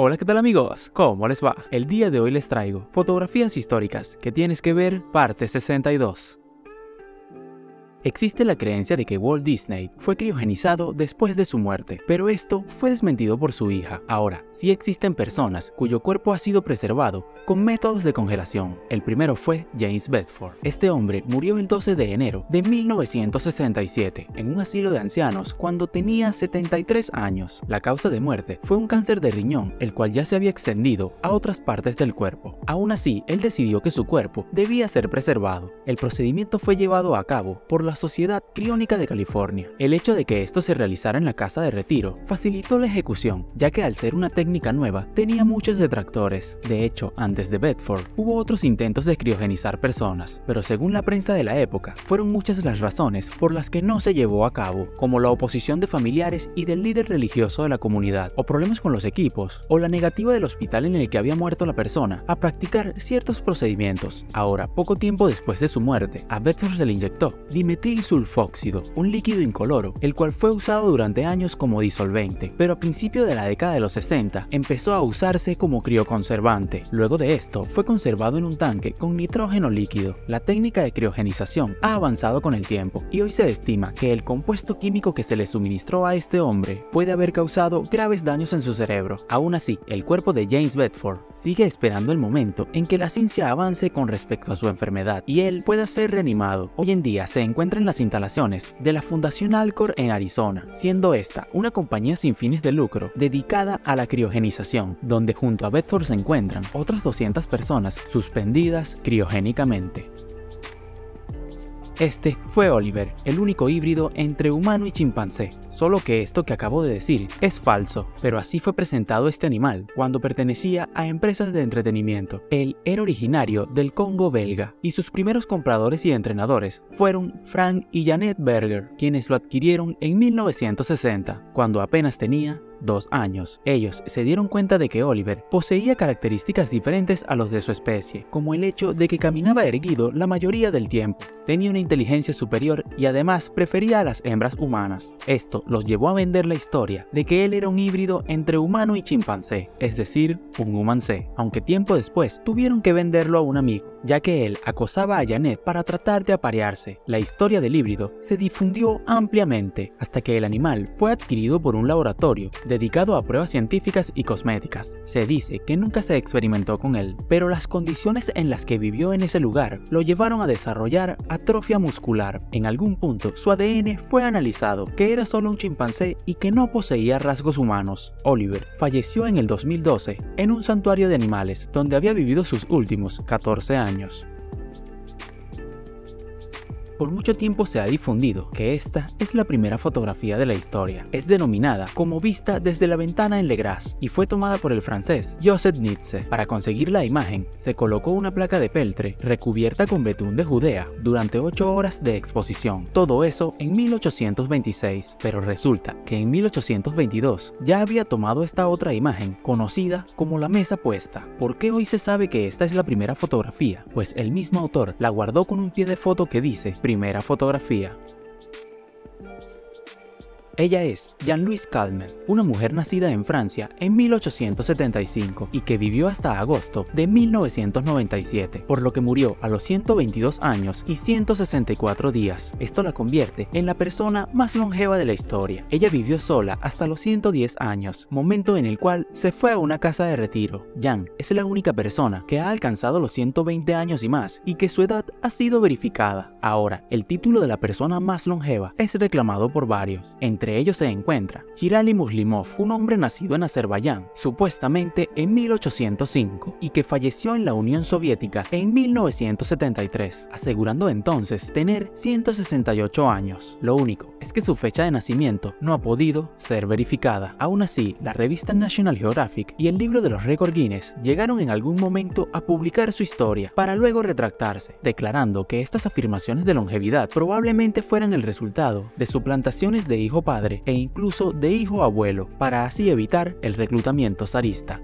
Hola, ¿qué tal amigos? ¿Cómo les va? El día de hoy les traigo fotografías históricas que tienes que ver, parte 62. Existe la creencia de que Walt Disney fue criogenizado después de su muerte, pero esto fue desmentido por su hija. Ahora, sí existen personas cuyo cuerpo ha sido preservado con métodos de congelación. El primero fue James Bedford. Este hombre murió el 12 de enero de 1967 en un asilo de ancianos cuando tenía 73 años. La causa de muerte fue un cáncer de riñón, el cual ya se había extendido a otras partes del cuerpo. Aún así, él decidió que su cuerpo debía ser preservado. El procedimiento fue llevado a cabo por la Sociedad Criónica de California. El hecho de que esto se realizara en la casa de retiro facilitó la ejecución, ya que al ser una técnica nueva tenía muchos detractores. De hecho, antes de Bedford hubo otros intentos de criogenizar personas, pero según la prensa de la época, fueron muchas las razones por las que no se llevó a cabo, como la oposición de familiares y del líder religioso de la comunidad, o problemas con los equipos, o la negativa del hospital en el que había muerto la persona a practicar ciertos procedimientos. Ahora, poco tiempo después de su muerte, a Bedford se le inyectó sulfóxido, un líquido incoloro, el cual fue usado durante años como disolvente, pero a principios de la década de los 60 empezó a usarse como crioconservante. Luego de esto, fue conservado en un tanque con nitrógeno líquido. La técnica de criogenización ha avanzado con el tiempo y hoy se estima que el compuesto químico que se le suministró a este hombre puede haber causado graves daños en su cerebro. Aún así, el cuerpo de James Bedford sigue esperando el momento en que la ciencia avance con respecto a su enfermedad y él pueda ser reanimado. Hoy en día se encuentra en las instalaciones de la Fundación Alcor en Arizona, siendo esta una compañía sin fines de lucro dedicada a la criogenización, donde junto a Bedford se encuentran otras 200 personas suspendidas criogénicamente. Este fue Oliver, el único híbrido entre humano y chimpancé, solo que esto que acabo de decir es falso, pero así fue presentado este animal cuando pertenecía a empresas de entretenimiento. Él era originario del Congo belga y sus primeros compradores y entrenadores fueron Frank y Janet Berger, quienes lo adquirieron en 1960, cuando apenas tenía dos años. Ellos se dieron cuenta de que Oliver poseía características diferentes a los de su especie, como el hecho de que caminaba erguido la mayoría del tiempo, tenía una inteligencia superior y además prefería a las hembras humanas. Esto los llevó a vender la historia de que él era un híbrido entre humano y chimpancé, es decir, un humancé, aunque tiempo después tuvieron que venderlo a un amigo ya que él acosaba a Janet para tratar de aparearse. La historia del híbrido se difundió ampliamente hasta que el animal fue adquirido por un laboratorio dedicado a pruebas científicas y cosméticas. Se dice que nunca se experimentó con él, pero las condiciones en las que vivió en ese lugar lo llevaron a desarrollar atrofia muscular. En algún punto su ADN fue analizado, que era solo un chimpancé y que no poseía rasgos humanos. Oliver falleció en el 2012 en un santuario de animales donde había vivido sus últimos 14 años años. Por mucho tiempo se ha difundido que esta es la primera fotografía de la historia. Es denominada como vista desde la ventana en Legras y fue tomada por el francés Joseph Nietzsche. Para conseguir la imagen, se colocó una placa de peltre recubierta con betún de Judea durante 8 horas de exposición. Todo eso en 1826, pero resulta que en 1822 ya había tomado esta otra imagen conocida como la mesa puesta. ¿Por qué hoy se sabe que esta es la primera fotografía? Pues el mismo autor la guardó con un pie de foto que dice primera fotografía. Ella es Jean-Louise Calment, una mujer nacida en Francia en 1875 y que vivió hasta agosto de 1997, por lo que murió a los 122 años y 164 días. Esto la convierte en la persona más longeva de la historia. Ella vivió sola hasta los 110 años, momento en el cual se fue a una casa de retiro. Jean es la única persona que ha alcanzado los 120 años y más y que su edad ha sido verificada. Ahora, el título de la persona más longeva es reclamado por varios, entre ellos se encuentra Chirali Muslimov, un hombre nacido en Azerbaiyán, supuestamente en 1805, y que falleció en la Unión Soviética en 1973, asegurando entonces tener 168 años. Lo único es que su fecha de nacimiento no ha podido ser verificada. Aún así, la revista National Geographic y el libro de los récords Guinness llegaron en algún momento a publicar su historia, para luego retractarse, declarando que estas afirmaciones de longevidad probablemente fueran el resultado de suplantaciones de hijo padre e incluso de hijo abuelo, para así evitar el reclutamiento zarista.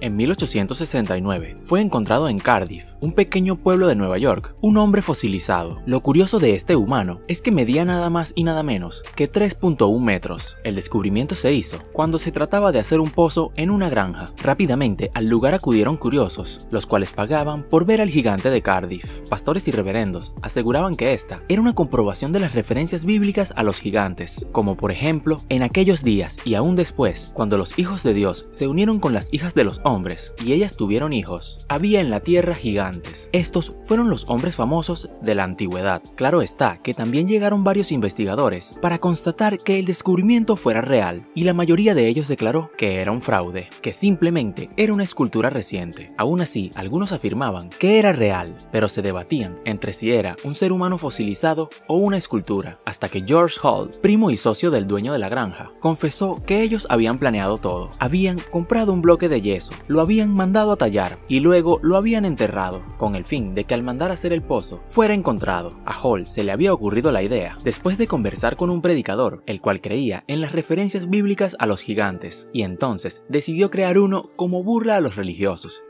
En 1869 fue encontrado en Cardiff un pequeño pueblo de Nueva York, un hombre fosilizado. Lo curioso de este humano es que medía nada más y nada menos que 3.1 metros. El descubrimiento se hizo cuando se trataba de hacer un pozo en una granja. Rápidamente al lugar acudieron curiosos, los cuales pagaban por ver al gigante de Cardiff. Pastores y reverendos aseguraban que esta era una comprobación de las referencias bíblicas a los gigantes, como por ejemplo en aquellos días y aún después, cuando los hijos de Dios se unieron con las hijas de los hombres y ellas tuvieron hijos, había en la tierra gigantes. Estos fueron los hombres famosos de la antigüedad. Claro está que también llegaron varios investigadores para constatar que el descubrimiento fuera real, y la mayoría de ellos declaró que era un fraude, que simplemente era una escultura reciente. Aún así, algunos afirmaban que era real, pero se debatían entre si era un ser humano fosilizado o una escultura, hasta que George Hall, primo y socio del dueño de la granja, confesó que ellos habían planeado todo. Habían comprado un bloque de yeso, lo habían mandado a tallar y luego lo habían enterrado, con el fin de que al mandar a hacer el pozo fuera encontrado. A Hall se le había ocurrido la idea, después de conversar con un predicador, el cual creía en las referencias bíblicas a los gigantes, y entonces decidió crear uno como burla a los religiosos.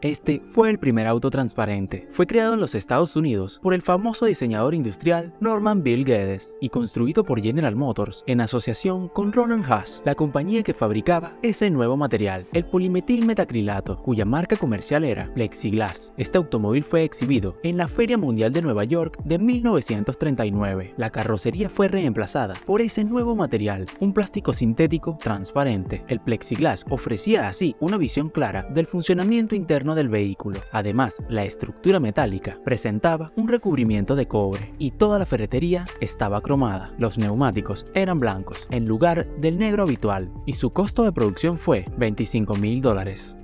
Este fue el primer auto transparente. Fue creado en los Estados Unidos por el famoso diseñador industrial Norman Bill Geddes y construido por General Motors en asociación con Ronan Haas, la compañía que fabricaba ese nuevo material, el polimetil metacrilato, cuya marca comercial era Plexiglass. Este automóvil fue exhibido en la Feria Mundial de Nueva York de 1939. La carrocería fue reemplazada por ese nuevo material, un plástico sintético transparente. El Plexiglass ofrecía así una visión clara del funcionamiento interno del vehículo. Además, la estructura metálica presentaba un recubrimiento de cobre y toda la ferretería estaba cromada. Los neumáticos eran blancos en lugar del negro habitual y su costo de producción fue 25 mil dólares.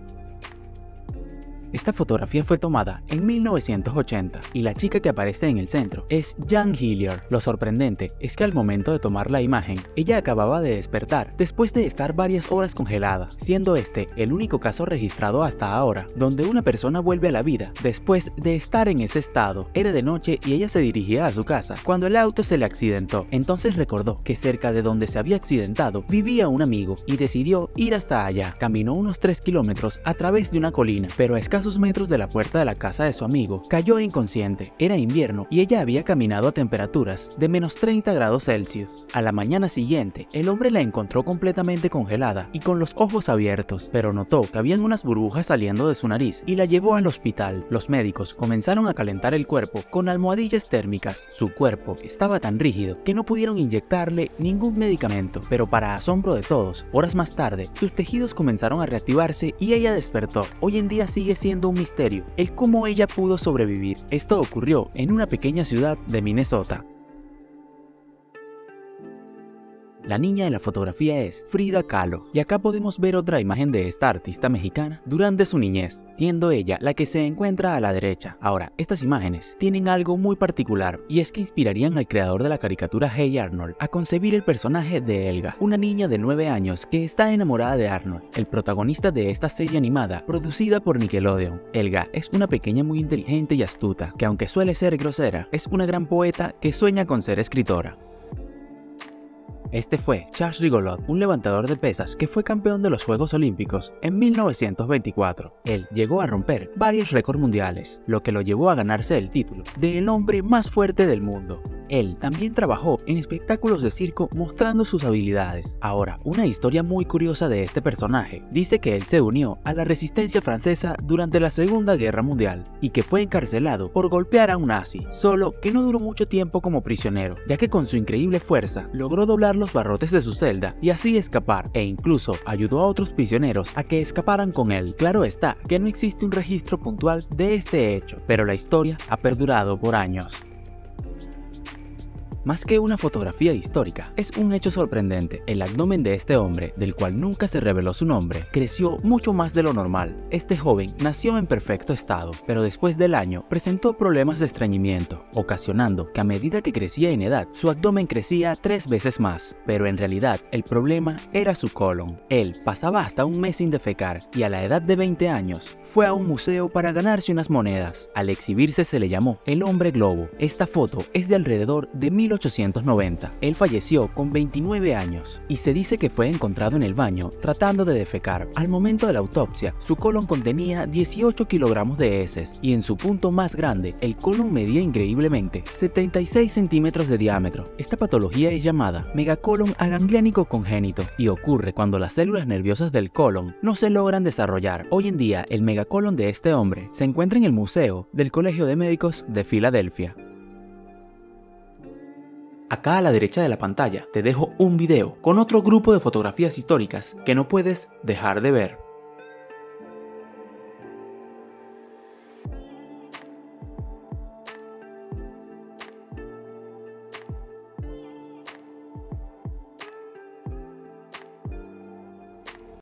Esta fotografía fue tomada en 1980 y la chica que aparece en el centro es Jan Hillier. Lo sorprendente es que al momento de tomar la imagen, ella acababa de despertar después de estar varias horas congelada, siendo este el único caso registrado hasta ahora donde una persona vuelve a la vida después de estar en ese estado. Era de noche y ella se dirigía a su casa cuando el auto se le accidentó. Entonces recordó que cerca de donde se había accidentado vivía un amigo y decidió ir hasta allá. Caminó unos 3 kilómetros a través de una colina, pero a metros de la puerta de la casa de su amigo, cayó inconsciente. Era invierno y ella había caminado a temperaturas de menos 30 grados Celsius. A la mañana siguiente, el hombre la encontró completamente congelada y con los ojos abiertos, pero notó que habían unas burbujas saliendo de su nariz y la llevó al hospital. Los médicos comenzaron a calentar el cuerpo con almohadillas térmicas. Su cuerpo estaba tan rígido que no pudieron inyectarle ningún medicamento, pero para asombro de todos, horas más tarde, sus tejidos comenzaron a reactivarse y ella despertó. Hoy en día sigue siendo un misterio el cómo ella pudo sobrevivir. Esto ocurrió en una pequeña ciudad de Minnesota. La niña de la fotografía es Frida Kahlo, y acá podemos ver otra imagen de esta artista mexicana durante su niñez, siendo ella la que se encuentra a la derecha. Ahora, estas imágenes tienen algo muy particular, y es que inspirarían al creador de la caricatura Hey Arnold a concebir el personaje de Elga, una niña de 9 años que está enamorada de Arnold, el protagonista de esta serie animada producida por Nickelodeon. Elga es una pequeña muy inteligente y astuta, que aunque suele ser grosera, es una gran poeta que sueña con ser escritora. Este fue Charles Rigolot, un levantador de pesas que fue campeón de los Juegos Olímpicos en 1924. Él llegó a romper varios récords mundiales, lo que lo llevó a ganarse el título de el hombre más fuerte del mundo. Él también trabajó en espectáculos de circo mostrando sus habilidades. Ahora, una historia muy curiosa de este personaje dice que él se unió a la resistencia francesa durante la Segunda Guerra Mundial y que fue encarcelado por golpear a un nazi, solo que no duró mucho tiempo como prisionero, ya que con su increíble fuerza logró doblar los barrotes de su celda y así escapar, e incluso ayudó a otros prisioneros a que escaparan con él. Claro está que no existe un registro puntual de este hecho, pero la historia ha perdurado por años. Más que una fotografía histórica, es un hecho sorprendente. El abdomen de este hombre, del cual nunca se reveló su nombre, creció mucho más de lo normal. Este joven nació en perfecto estado, pero después del año presentó problemas de estreñimiento, ocasionando que a medida que crecía en edad, su abdomen crecía tres veces más. Pero en realidad, el problema era su colon. Él pasaba hasta un mes sin defecar y a la edad de 20 años fue a un museo para ganarse unas monedas. Al exhibirse se le llamó el hombre globo. Esta foto es de alrededor de 1800 1890. Él falleció con 29 años y se dice que fue encontrado en el baño tratando de defecar. Al momento de la autopsia, su colon contenía 18 kilogramos de heces y en su punto más grande, el colon medía increíblemente 76 centímetros de diámetro. Esta patología es llamada megacolon agangliánico congénito y ocurre cuando las células nerviosas del colon no se logran desarrollar. Hoy en día, el megacolon de este hombre se encuentra en el Museo del Colegio de Médicos de Filadelfia. Acá a la derecha de la pantalla te dejo un video con otro grupo de fotografías históricas que no puedes dejar de ver.